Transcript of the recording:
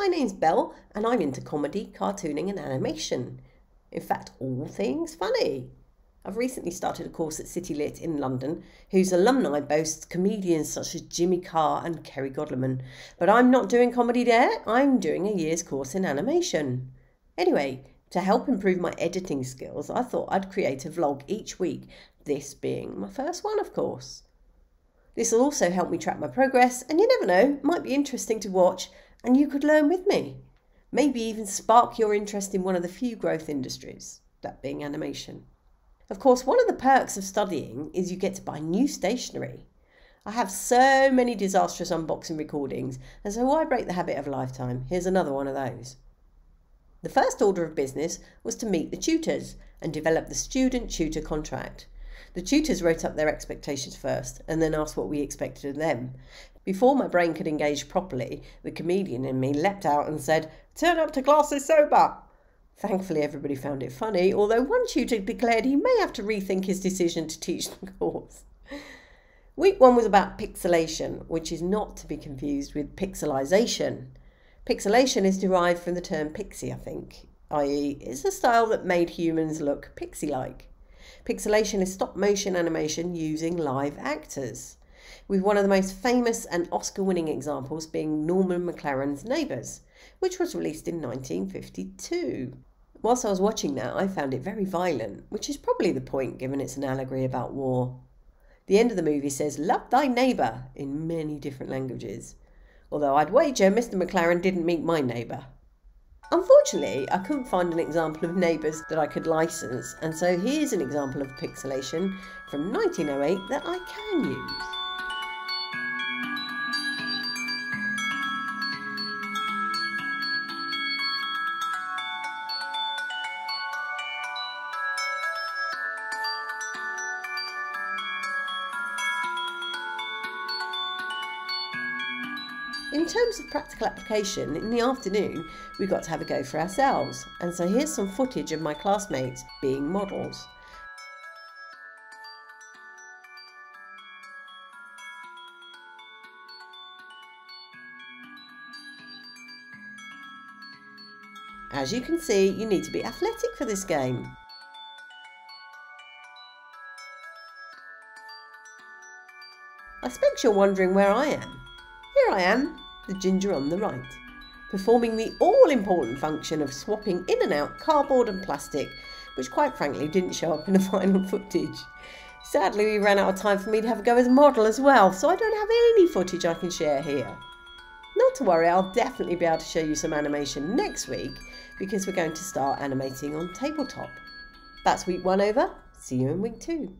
My name's Belle, and I'm into comedy, cartooning, and animation. In fact, all things funny. I've recently started a course at City Lit in London, whose alumni boasts comedians such as Jimmy Carr and Kerry Godliman. But I'm not doing comedy there, I'm doing a year's course in animation. Anyway, to help improve my editing skills, I thought I'd create a vlog each week, this being my first one, of course. This will also help me track my progress, and you never know, might be interesting to watch, and you could learn with me. Maybe even spark your interest in one of the few growth industries, that being animation. Of course, one of the perks of studying is you get to buy new stationery. I have so many disastrous unboxing recordings, and so why break the habit of a lifetime? Here's another one of those. The first order of business was to meet the tutors and develop the student tutor contract. The tutors wrote up their expectations first and then asked what we expected of them. Before my brain could engage properly, the comedian in me leapt out and said, Turn up to classes sober! Thankfully, everybody found it funny, although one tutor declared he may have to rethink his decision to teach the course. Week one was about pixilation, which is not to be confused with pixelization. Pixilation is derived from the term pixie, I think, i.e., it's a style that made humans look pixie like. Pixilation is stop motion animation using live actors, with one of the most famous and Oscar winning examples being Norman McLaren's Neighbours, which was released in 1952. Whilst I was watching that, I found it very violent, which is probably the point given it's an allegory about war. The end of the movie says, Love thy neighbour, in many different languages. Although I'd wager Mr. McLaren didn't meet my neighbour. Unfortunately, I couldn't find an example of neighbours that I could license, and so here's an example of pixilation from 1908 that I can use. In terms of practical application, in the afternoon we got to have a go for ourselves, and so here's some footage of my classmates being models. As you can see, you need to be athletic for this game. I expect you're wondering where I am. Here I am, the ginger on the right, performing the all-important function of swapping in and out cardboard and plastic, which quite frankly didn't show up in the final footage. Sadly, we ran out of time for me to have a go as a model as well, so I don't have any footage I can share here. Not to worry, I'll definitely be able to show you some animation next week because we're going to start animating on tabletop. That's week one over. See you in week two.